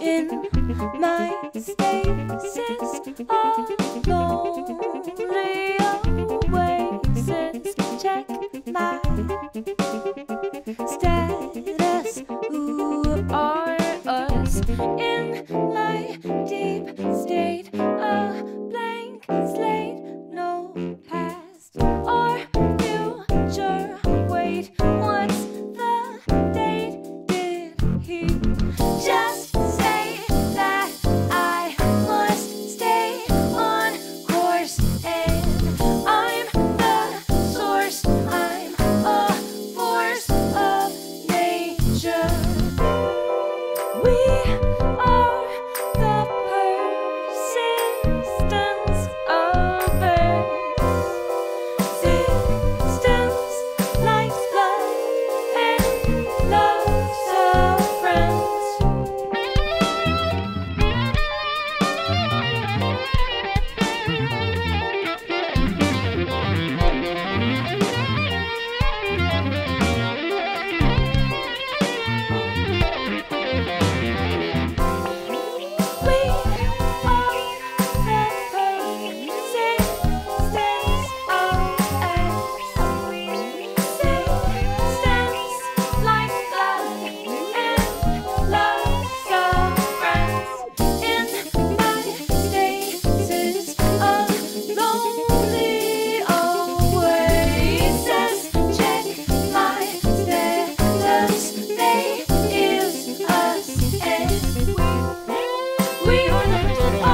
in my stasis oh, of in my deep state? Oh. you.